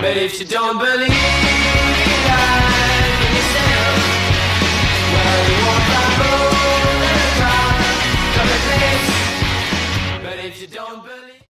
But if you don't believe don't believe